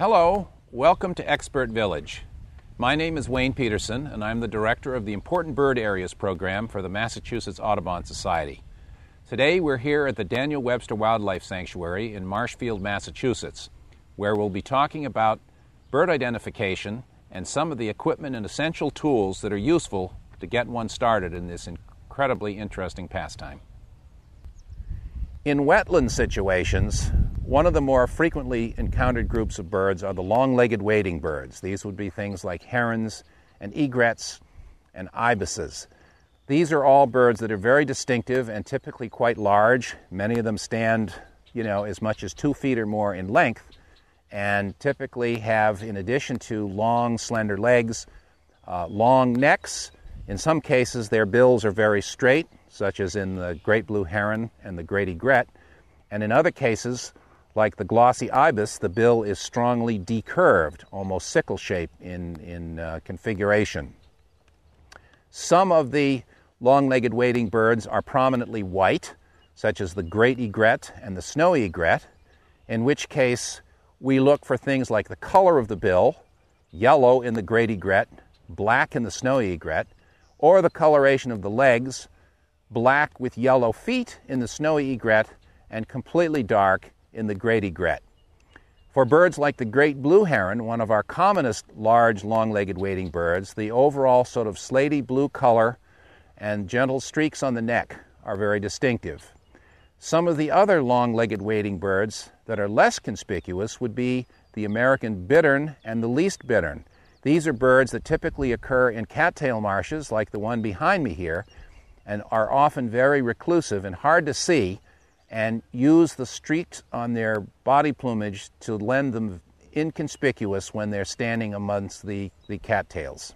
Hello, welcome to Expert Village. My name is Wayne Peterson, and I'm the director of the Important Bird Areas program for the Massachusetts Audubon Society. Today we're here at the Daniel Webster Wildlife Sanctuary in Marshfield, Massachusetts, where we'll be talking about bird identification and some of the equipment and essential tools that are useful to get one started in this incredibly interesting pastime. In wetland situations, one of the more frequently encountered groups of birds are the long legged wading birds. These would be things like herons and egrets and ibises. These are all birds that are very distinctive and typically quite large. Many of them stand, you know, as much as two feet or more in length, and typically have, in addition to long, slender legs, uh, long necks. In some cases, their bills are very straight, such as in the great blue heron and the great egret. And in other cases, like the glossy ibis, the bill is strongly decurved, almost sickle shaped in, in uh, configuration. Some of the long legged wading birds are prominently white, such as the great egret and the snowy egret, in which case we look for things like the color of the bill, yellow in the great egret, black in the snowy egret, or the coloration of the legs, black with yellow feet in the snowy egret, and completely dark in the great egret. For birds like the great blue heron, one of our commonest large long legged wading birds, the overall sort of slaty blue color and gentle streaks on the neck are very distinctive. Some of the other long legged wading birds that are less conspicuous would be the American bittern and the least bittern. These are birds that typically occur in cattail marshes, like the one behind me here, and are often very reclusive and hard to see, and use the streaks on their body plumage to lend them inconspicuous when they're standing amongst the, the cattails.